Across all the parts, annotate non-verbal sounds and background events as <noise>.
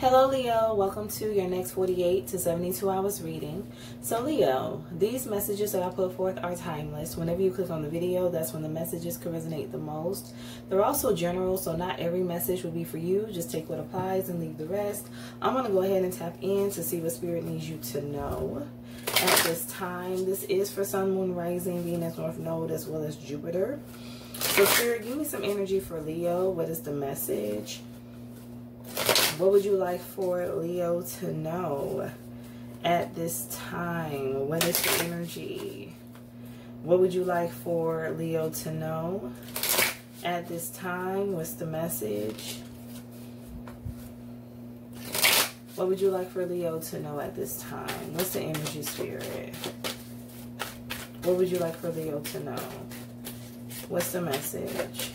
Hello, Leo. Welcome to your next 48 to 72 hours reading. So, Leo, these messages that I put forth are timeless. Whenever you click on the video, that's when the messages can resonate the most. They're also general, so not every message will be for you. Just take what applies and leave the rest. I'm going to go ahead and tap in to see what Spirit needs you to know at this time. This is for Sun, Moon, Rising, Venus, North Node, as well as Jupiter. So, Spirit, give me some energy for Leo. What is the message? What would you like for Leo to know at this time? What is the energy? What would you like for Leo to know at this time? What's the message? What would you like for Leo to know at this time? What's the energy spirit? What would you like for Leo to know? What's the message?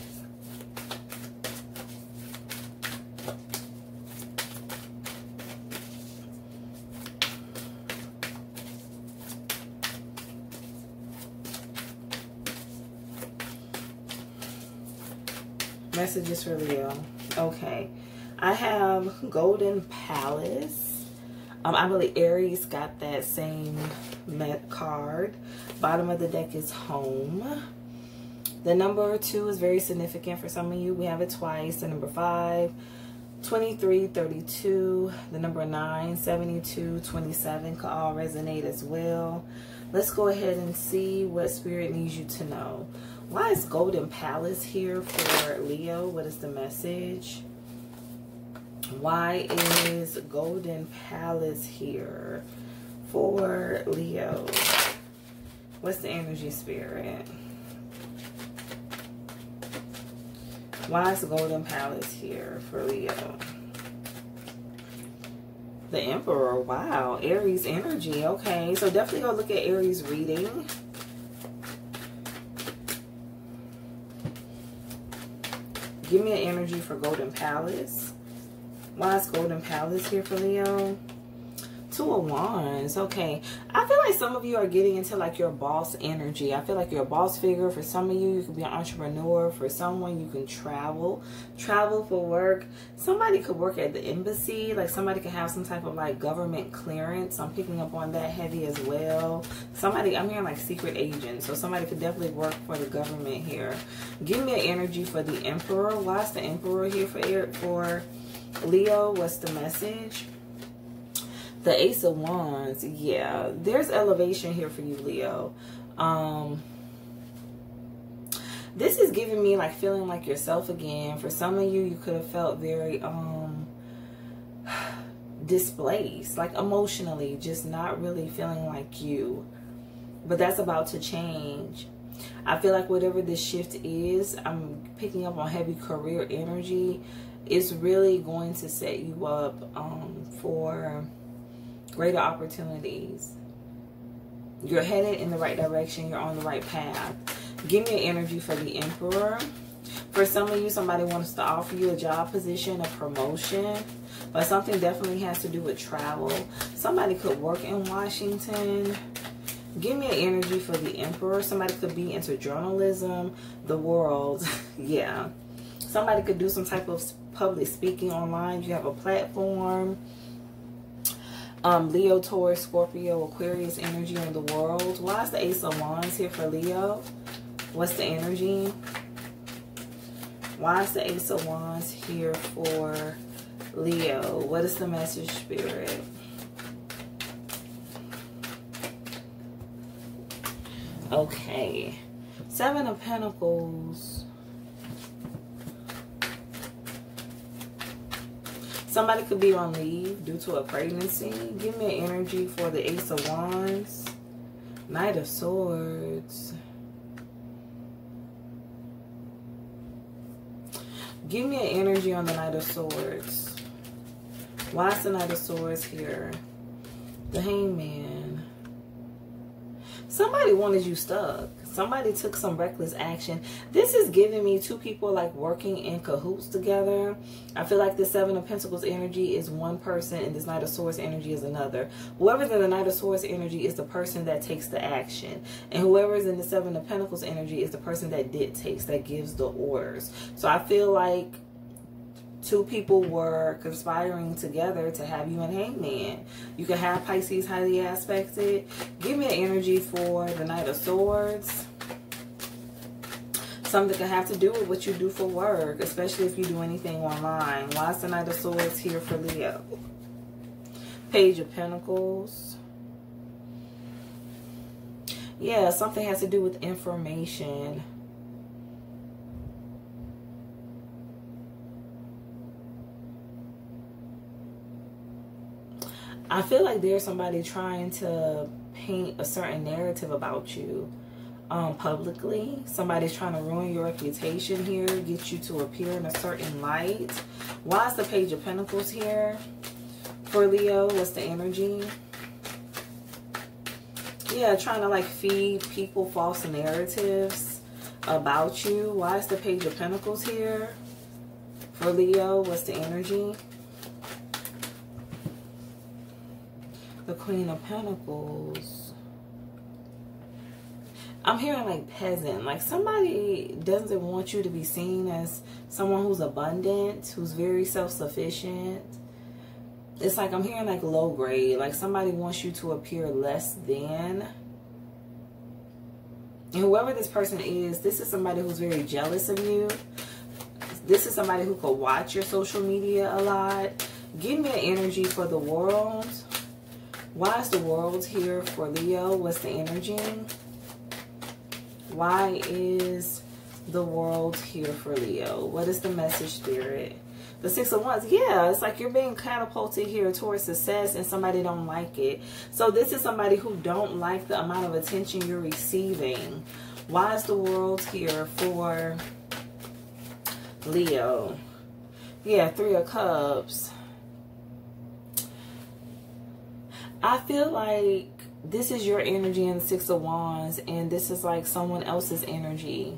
Messages for Leo. Okay. I have Golden Palace. Um, I believe Aries got that same met card. Bottom of the deck is home. The number two is very significant for some of you. We have it twice. The number five, 23, 32, the number 9, 72, 27 could all resonate as well. Let's go ahead and see what Spirit needs you to know. Why is Golden Palace here for Leo? What is the message? Why is Golden Palace here for Leo? What's the energy spirit? Why is Golden Palace here for Leo? The Emperor. Wow. Aries energy. Okay. So definitely go look at Aries reading. Give me an energy for Golden Palace. Why is Golden Palace here for Leo? Two of Wands. Okay. I feel like some of you are getting into like your boss energy. I feel like you're a boss figure. For some of you, you could be an entrepreneur. For someone, you can travel. Travel for work. Somebody could work at the embassy. Like somebody could have some type of like government clearance. I'm picking up on that heavy as well. Somebody, I'm hearing like secret agent. So somebody could definitely work for the government here. Give me an energy for the Emperor. Why is the Emperor here for, for Leo? What's the message? The ace of wands yeah. There's elevation here for you leo. Um this is giving me like feeling like yourself again. For some of you you could have felt very um <sighs> displaced like emotionally just not really feeling like you. But that's about to change. I feel like whatever this shift is i'm picking up on heavy career energy. Is really going to set you up um for greater opportunities. You're headed in the right direction. You're on the right path. Give me an energy for the Emperor. For some of you, somebody wants to offer you a job position, a promotion, but something definitely has to do with travel. Somebody could work in Washington. Give me an energy for the Emperor. Somebody could be into journalism, the world. <laughs> yeah. Somebody could do some type of public speaking online. You have a platform um, Leo, Taurus, Scorpio, Aquarius energy in the world. Why is the Ace of Wands here for Leo? What's the energy? Why is the Ace of Wands here for Leo? What is the message, Spirit? Okay. Seven of Pentacles. Somebody could be on leave due to a pregnancy. Give me an energy for the Ace of Wands. Knight of Swords. Give me an energy on the Knight of Swords. Why is the Knight of Swords here? The Hangman. Somebody wanted you stuck somebody took some reckless action. This is giving me two people like working in cahoots together. I feel like the seven of pentacles energy is one person and this knight of swords energy is another. Whoever's in the knight of swords energy is the person that takes the action. And whoever's in the seven of pentacles energy is the person that dictates that gives the orders. So i feel like two people were conspiring together to have you in hangman. You could have pisces highly aspected. Give me an energy for the knight of swords. Something could have to do with what you do for work especially if you do anything online. Why is the knight of swords here for leo? Page of pentacles. Yeah something has to do with information I feel like there's somebody trying to paint a certain narrative about you um, publicly. Somebody's trying to ruin your reputation here, get you to appear in a certain light. Why is the Page of Pentacles here for Leo? What's the energy? Yeah, trying to like feed people false narratives about you. Why is the Page of Pentacles here for Leo? What's the energy? The Queen of Pentacles. I'm hearing like peasant, like somebody doesn't want you to be seen as someone who's abundant, who's very self-sufficient. It's like I'm hearing like low grade, like somebody wants you to appear less than. And whoever this person is, this is somebody who's very jealous of you. This is somebody who could watch your social media a lot. Give me an energy for the world. Why is the world here for Leo? What's the energy? Why is the world here for Leo? What is the message, Spirit? The Six of Wands, yeah, it's like you're being catapulted here towards success and somebody don't like it. So this is somebody who don't like the amount of attention you're receiving. Why is the world here for Leo? Yeah, Three of Cups. I feel like this is your energy in Six of Wands and this is like someone else's energy.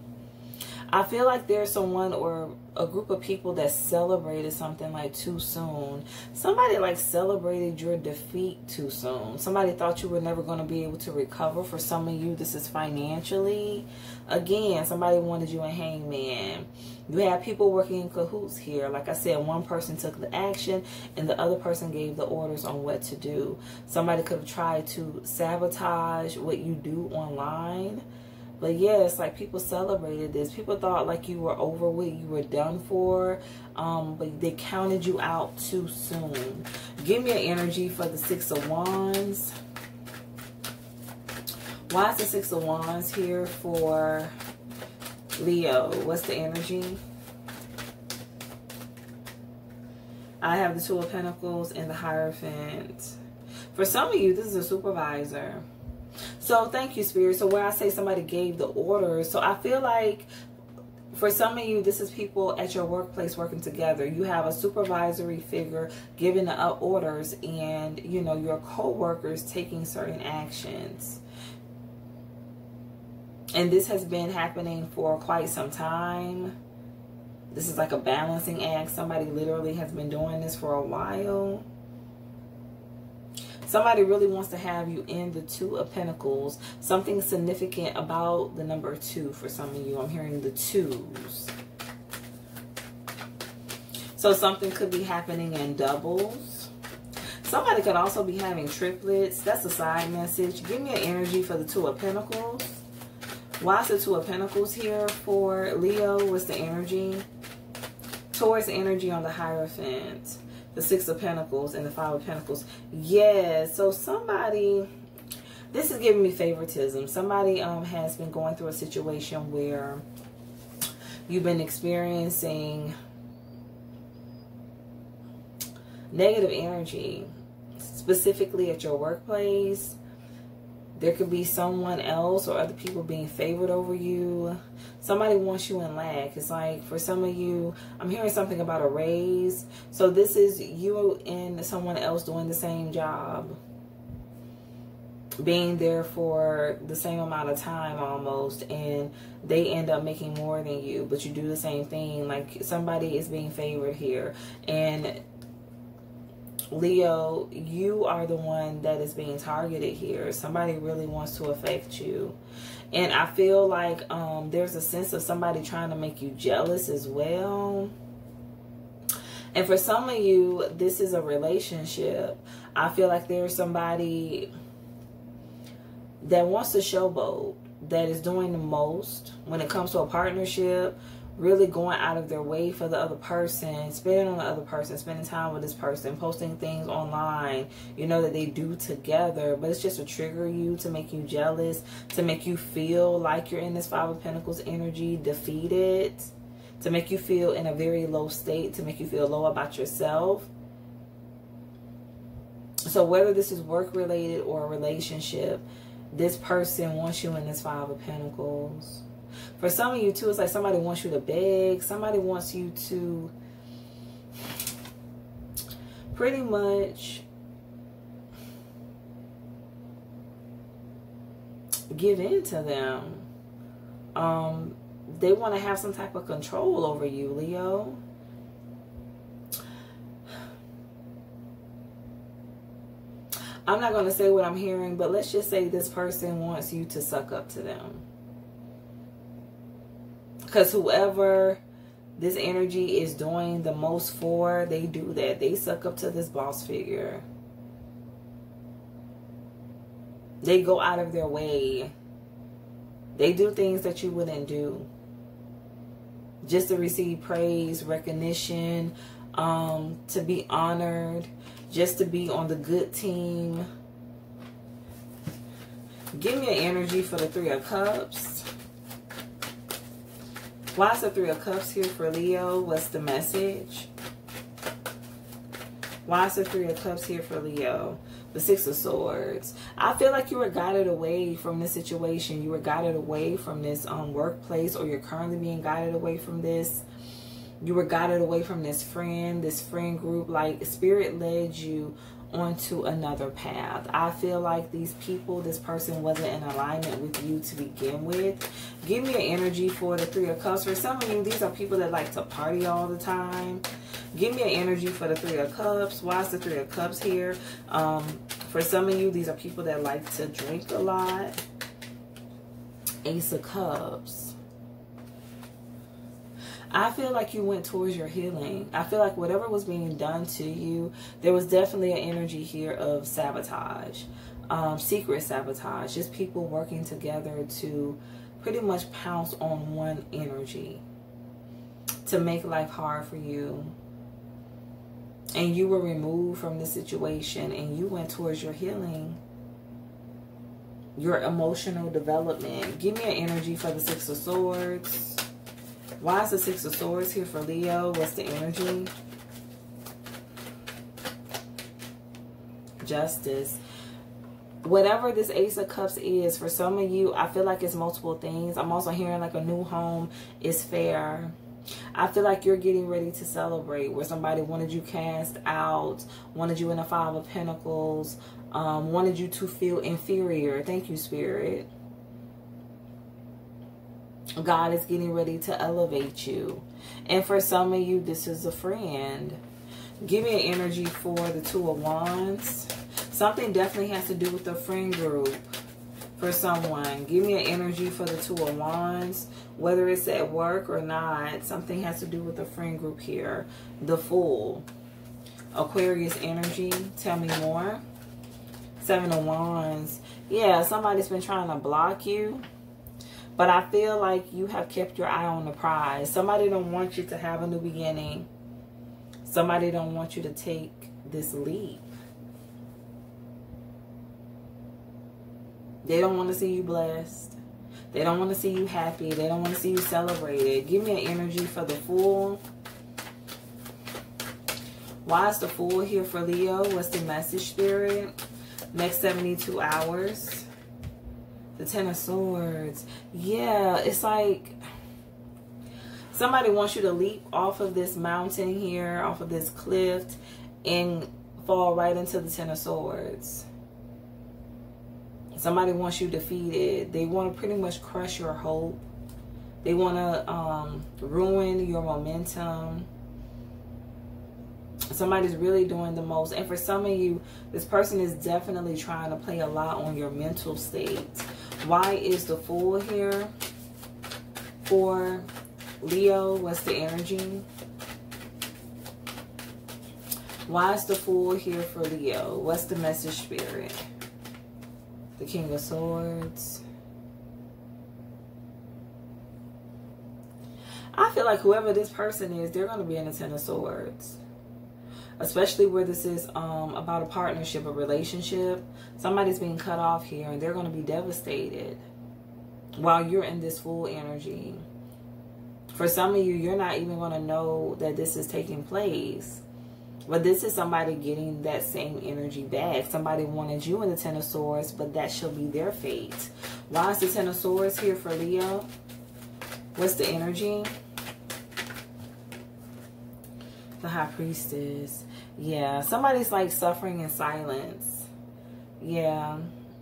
I feel like there's someone or a group of people that celebrated something like too soon. Somebody like celebrated your defeat too soon. Somebody thought you were never going to be able to recover. For some of you, this is financially. Again, somebody wanted you a hangman. You have people working in cahoots here. Like I said, one person took the action and the other person gave the orders on what to do. Somebody could have tried to sabotage what you do online but yes, like people celebrated this. People thought like you were over with, you were done for. Um, but they counted you out too soon. Give me an energy for the Six of Wands. Why is the Six of Wands here for Leo? What's the energy? I have the Two of Pentacles and the Hierophant. For some of you, this is a supervisor. So thank you, Spirit. So where I say somebody gave the orders, so I feel like for some of you, this is people at your workplace working together. You have a supervisory figure giving the orders and, you know, your co-workers taking certain actions. And this has been happening for quite some time. This is like a balancing act. Somebody literally has been doing this for a while. Somebody really wants to have you in the Two of Pentacles. Something significant about the number two for some of you. I'm hearing the twos. So something could be happening in doubles. Somebody could also be having triplets. That's a side message. Give me an energy for the Two of Pentacles. Why is the Two of Pentacles here for Leo? What's the energy? Taurus energy on the Hierophant the Six of Pentacles and the Five of Pentacles. Yeah, so somebody, this is giving me favoritism. Somebody um, has been going through a situation where you've been experiencing negative energy, specifically at your workplace. There could be someone else or other people being favored over you somebody wants you in lack. It's like for some of you, I'm hearing something about a raise. So this is you and someone else doing the same job. Being there for the same amount of time almost. And they end up making more than you. But you do the same thing. Like somebody is being favored here. And Leo, you are the one that is being targeted here. Somebody really wants to affect you. And I feel like um, there's a sense of somebody trying to make you jealous as well. And for some of you, this is a relationship. I feel like there's somebody that wants to showboat, that is doing the most when it comes to a partnership, really going out of their way for the other person, spending on the other person, spending time with this person, posting things online, you know, that they do together. But it's just to trigger you, to make you jealous, to make you feel like you're in this Five of Pentacles energy, defeated, to make you feel in a very low state, to make you feel low about yourself. So whether this is work related or a relationship, this person wants you in this Five of Pentacles for some of you too, it's like somebody wants you to beg. Somebody wants you to pretty much give in to them. Um, they want to have some type of control over you, Leo. I'm not going to say what I'm hearing, but let's just say this person wants you to suck up to them. Because whoever this energy is doing the most for, they do that. They suck up to this boss figure. They go out of their way. They do things that you wouldn't do. Just to receive praise, recognition, um, to be honored, just to be on the good team. Give me an energy for the Three of Cups. Why is the Three of Cups here for Leo? What's the message? Why is the Three of Cups here for Leo? The Six of Swords. I feel like you were guided away from this situation. You were guided away from this um, workplace or you're currently being guided away from this. You were guided away from this friend, this friend group. Like Spirit led you onto another path. I feel like these people, this person wasn't in alignment with you to begin with. Give me an energy for the Three of Cups. For some of you, these are people that like to party all the time. Give me an energy for the Three of Cups. Why is the Three of Cups here? Um, for some of you, these are people that like to drink a lot. Ace of Cups. I feel like you went towards your healing. I feel like whatever was being done to you, there was definitely an energy here of sabotage, um, secret sabotage, just people working together to pretty much pounce on one energy to make life hard for you. And you were removed from the situation and you went towards your healing your emotional development. Give me an energy for the Six of Swords. Why is the Six of Swords here for Leo? What's the energy? Justice. Whatever this Ace of Cups is, for some of you, I feel like it's multiple things. I'm also hearing like a new home is fair. I feel like you're getting ready to celebrate where somebody wanted you cast out, wanted you in the Five of Pentacles, um, wanted you to feel inferior. Thank you, Spirit. God is getting ready to elevate you. And for some of you, this is a friend. Give me an energy for the Two of Wands. Something definitely has to do with the friend group for someone. Give me an energy for the Two of Wands. Whether it's at work or not, something has to do with the friend group here. The Fool. Aquarius energy. Tell me more. Seven of Wands. Yeah, somebody's been trying to block you but I feel like you have kept your eye on the prize. Somebody don't want you to have a new beginning. Somebody don't want you to take this leap. They don't want to see you blessed. They don't want to see you happy. They don't want to see you celebrated. Give me an energy for the Fool. Why is the Fool here for Leo? What's the message, Spirit? Next 72 hours the Ten of Swords. Yeah, it's like somebody wants you to leap off of this mountain here, off of this cliff, and fall right into the Ten of Swords. Somebody wants you defeated. They want to pretty much crush your hope. They want to um, ruin your momentum. Somebody's really doing the most. And for some of you, this person is definitely trying to play a lot on your mental state. Why is the Fool here for Leo? What's the energy? Why is the Fool here for Leo? What's the message, Spirit? The King of Swords. I feel like whoever this person is, they're going to be in the Ten of Swords. Especially where this is um, about a partnership, a relationship. Somebody's being cut off here and they're going to be devastated while you're in this Fool energy. For some of you, you're not even going to know that this is taking place. But this is somebody getting that same energy back. Somebody wanted you in the Ten of Swords, but that shall be their fate. Why is the Ten of Swords here for Leo? What's the energy? The High Priestess. Yeah, somebody's like suffering in silence. Yeah,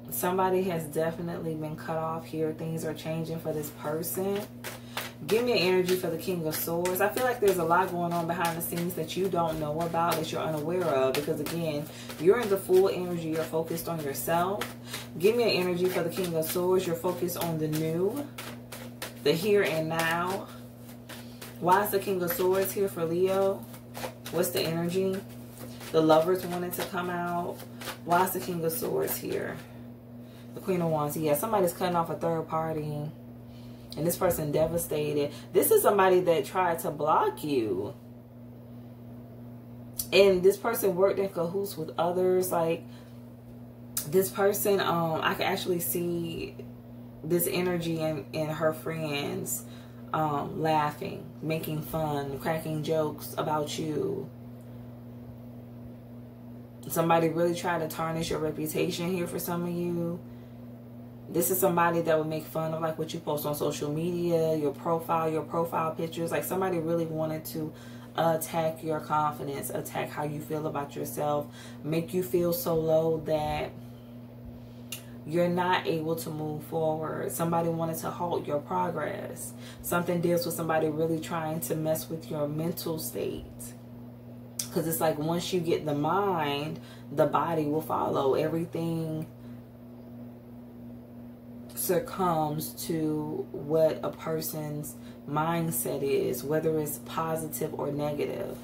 somebody has definitely been cut off here. Things are changing for this person. Give me an energy for the King of Swords. I feel like there's a lot going on behind the scenes that you don't know about, that you're unaware of. Because again, you're in the Fool energy. You're focused on yourself. Give me an energy for the King of Swords. You're focused on the new, the here and now. Why is the King of Swords here for Leo? What's the energy? The lovers wanted to come out. Why is the King of Swords here? The Queen of Wands. Yeah, somebody's cutting off a third party and this person devastated. This is somebody that tried to block you. And this person worked in cahoots with others. Like this person, um, I can actually see this energy in, in her friends um, laughing, making fun, cracking jokes about you. Somebody really tried to tarnish your reputation here for some of you this is somebody that would make fun of like what you post on social media, your profile, your profile pictures. Like somebody really wanted to attack your confidence, attack how you feel about yourself, make you feel so low that you're not able to move forward. Somebody wanted to halt your progress. Something deals with somebody really trying to mess with your mental state. Because it's like once you get the mind, the body will follow. Everything succumbs to what a person's mindset is, whether it's positive or negative.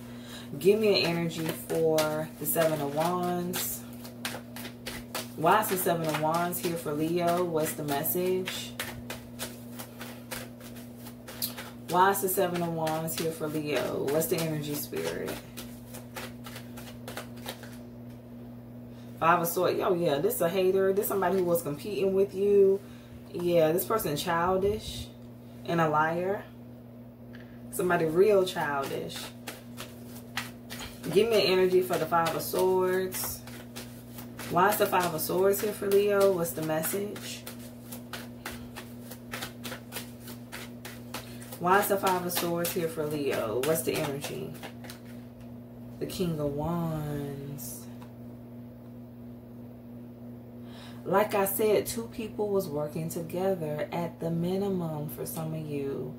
Give me an energy for the Seven of Wands. Why is the Seven of Wands here for Leo? What's the message? Why is the Seven of Wands here for Leo? What's the energy spirit? Five of Swords. Oh, yeah. This is a hater. This is somebody who was competing with you yeah, this person childish and a liar. Somebody real childish. Give me energy for the Five of Swords. Why is the Five of Swords here for Leo? What's the message? Why is the Five of Swords here for Leo? What's the energy? The King of Wands. Like I said, two people was working together at the minimum for some of you.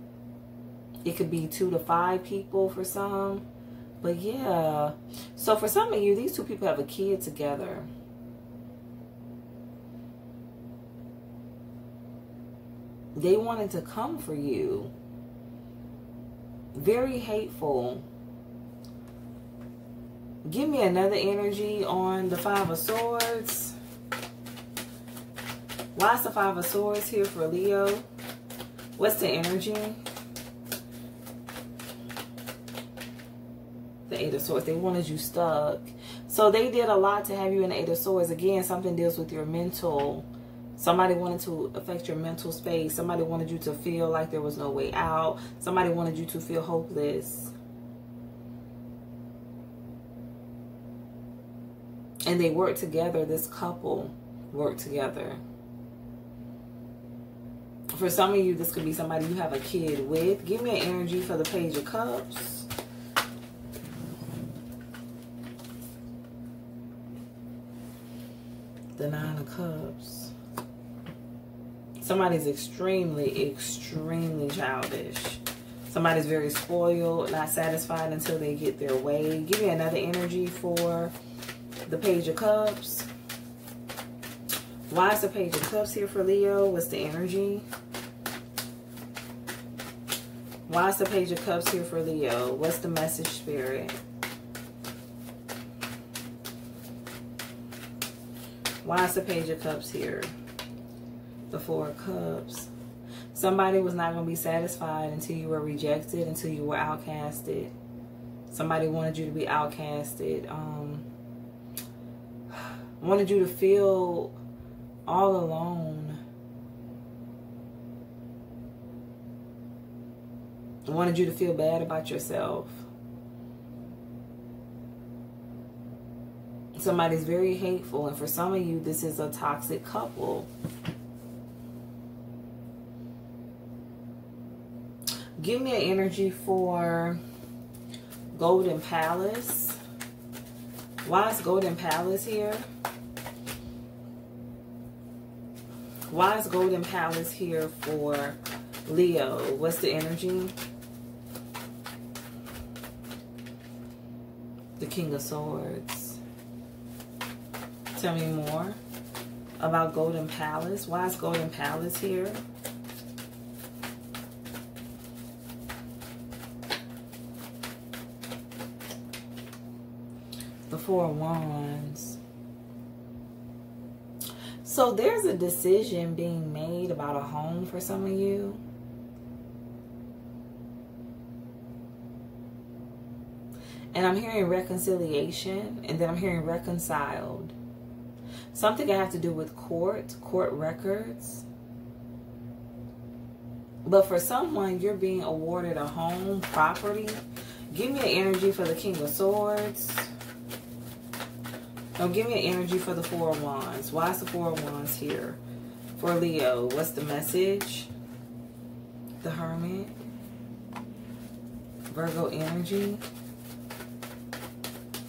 It could be two to five people for some. But yeah. So for some of you, these two people have a kid together. They wanted to come for you. Very hateful. Give me another energy on the Five of Swords. Why is the Five of Swords here for Leo? What's the energy? The Eight of Swords. They wanted you stuck. So they did a lot to have you in the Eight of Swords. Again, something deals with your mental. Somebody wanted to affect your mental space. Somebody wanted you to feel like there was no way out. Somebody wanted you to feel hopeless. And they worked together. This couple worked together for some of you, this could be somebody you have a kid with. Give me an energy for the Page of Cups. The Nine of Cups. Somebody's extremely, extremely childish. Somebody's very spoiled, not satisfied until they get their way. Give me another energy for the Page of Cups. Why is the Page of Cups here for Leo? What's the energy? Why is the Page of Cups here for Leo? What's the message spirit? Why is the Page of Cups here? The Four of Cups. Somebody was not going to be satisfied until you were rejected, until you were outcasted. Somebody wanted you to be outcasted. Um, <sighs> wanted you to feel all alone. Wanted you to feel bad about yourself. Somebody's very hateful, and for some of you, this is a toxic couple. Give me an energy for Golden Palace. Why is Golden Palace here? Why is Golden Palace here for Leo? What's the energy? The King of Swords. Tell me more about Golden Palace. Why is Golden Palace here? The Four Wands. So there's a decision being made about a home for some of you. And I'm hearing reconciliation, and then I'm hearing reconciled. Something I have to do with court, court records. But for someone, you're being awarded a home, property. Give me an energy for the King of Swords. Now give me an energy for the Four of Wands. Why is the Four of Wands here? For Leo, what's the message? The Hermit. Virgo energy.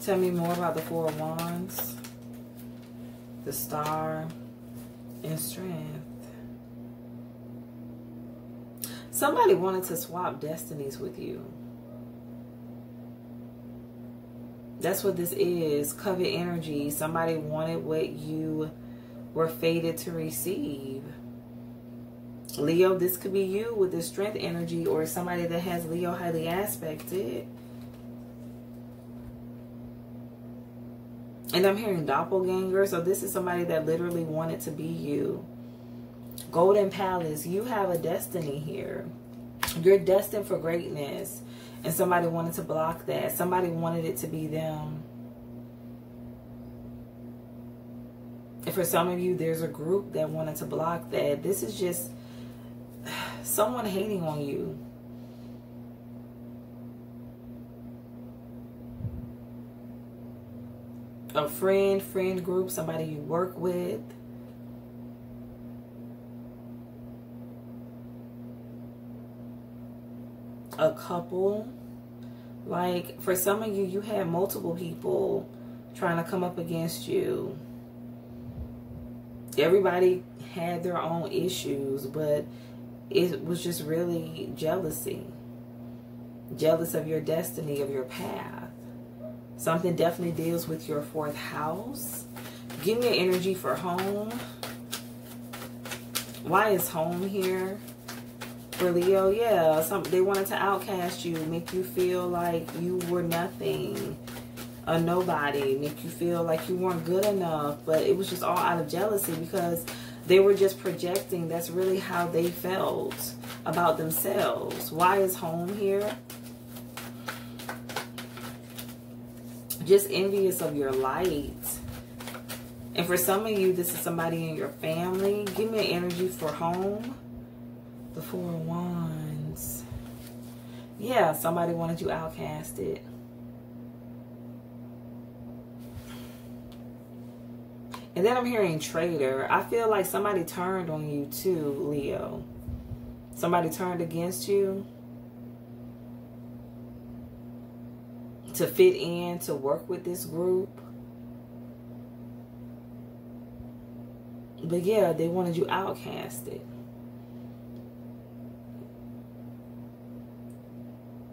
Tell me more about the Four of Wands the star, and strength. Somebody wanted to swap destinies with you. That's what this is. Covet energy. Somebody wanted what you were fated to receive. Leo, this could be you with the strength energy or somebody that has Leo highly aspected. And I'm hearing doppelganger. So this is somebody that literally wanted to be you. Golden Palace, you have a destiny here. You're destined for greatness. And somebody wanted to block that. Somebody wanted it to be them. And for some of you, there's a group that wanted to block that. This is just <sighs> someone hating on you. a friend, friend group, somebody you work with. A couple. Like, for some of you, you had multiple people trying to come up against you. Everybody had their own issues, but it was just really jealousy. Jealous of your destiny, of your path. Something definitely deals with your fourth house. Give me an energy for home. Why is home here? For oh, Leo, yeah, some they wanted to outcast you, make you feel like you were nothing, a nobody, make you feel like you weren't good enough. But it was just all out of jealousy because they were just projecting. That's really how they felt about themselves. Why is home here? just envious of your light. And for some of you, this is somebody in your family. Give me an energy for home. The Four of Wands. Yeah, somebody wanted you outcasted. And then I'm hearing traitor. I feel like somebody turned on you too, Leo. Somebody turned against you. to fit in, to work with this group. But yeah, they wanted you outcasted.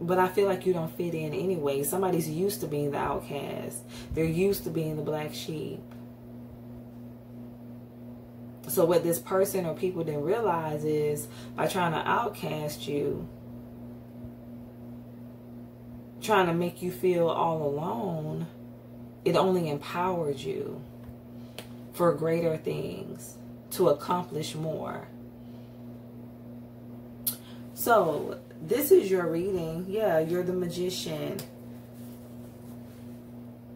But I feel like you don't fit in anyway. Somebody's used to being the outcast. They're used to being the black sheep. So what this person or people didn't realize is by trying to outcast you, trying to make you feel all alone, it only empowered you. for greater things, to accomplish more. So, this is your reading. Yeah, you're the magician.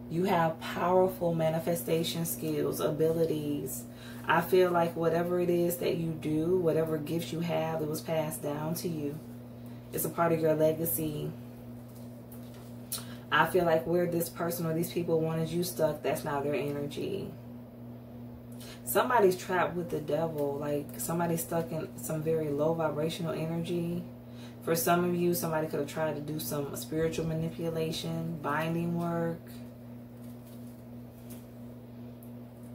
You have powerful manifestation skills, abilities. I feel like whatever it is that you do, whatever gifts you have, it was passed down to you. It's a part of your legacy. I feel like where this person or these people wanted you stuck, that's not their energy. Somebody's trapped with the devil. Like somebody's stuck in some very low vibrational energy. For some of you, somebody could have tried to do some spiritual manipulation, binding work.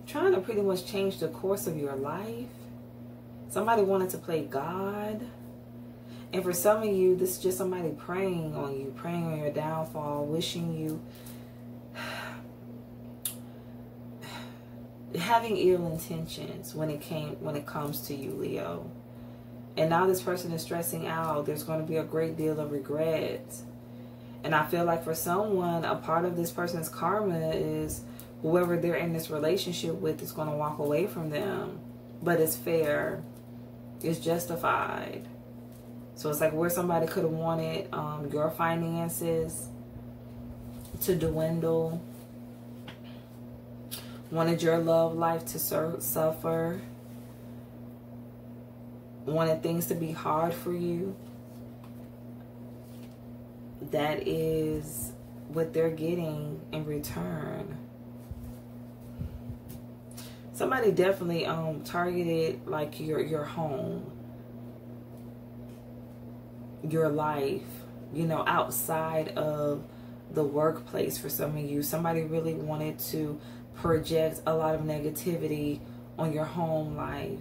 Trying to pretty much change the course of your life. Somebody wanted to play God. And for some of you, this is just somebody praying on you, praying on your downfall, wishing you <sighs> having ill intentions when it came when it comes to you, Leo. And now this person is stressing out. There's going to be a great deal of regret. And I feel like for someone, a part of this person's karma is whoever they're in this relationship with is going to walk away from them. But it's fair. It's justified. So it's like where somebody could have wanted um, your finances to dwindle, wanted your love life to suffer, wanted things to be hard for you. That is what they're getting in return. Somebody definitely um targeted like your your home your life, you know, outside of the workplace for some of you. Somebody really wanted to project a lot of negativity on your home life.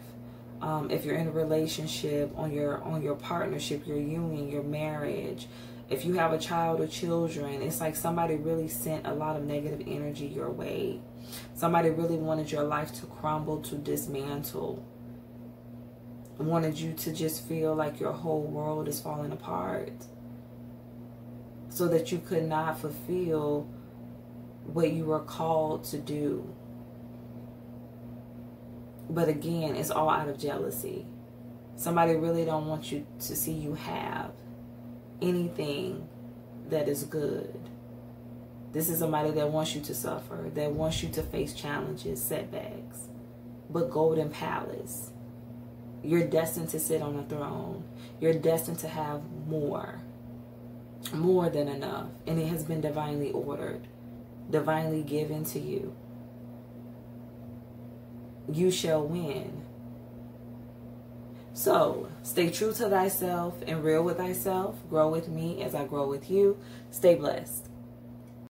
Um, if you're in a relationship, on your on your partnership, your union, your marriage, if you have a child or children, it's like somebody really sent a lot of negative energy your way. Somebody really wanted your life to crumble, to dismantle wanted you to just feel like your whole world is falling apart so that you could not fulfill what you were called to do. But again, it's all out of jealousy. Somebody really don't want you to see you have anything that is good. This is somebody that wants you to suffer, that wants you to face challenges, setbacks. But Golden Palace you're destined to sit on a throne. You're destined to have more. More than enough. And it has been divinely ordered, divinely given to you. You shall win. So, stay true to thyself and real with thyself. Grow with me as I grow with you. Stay blessed.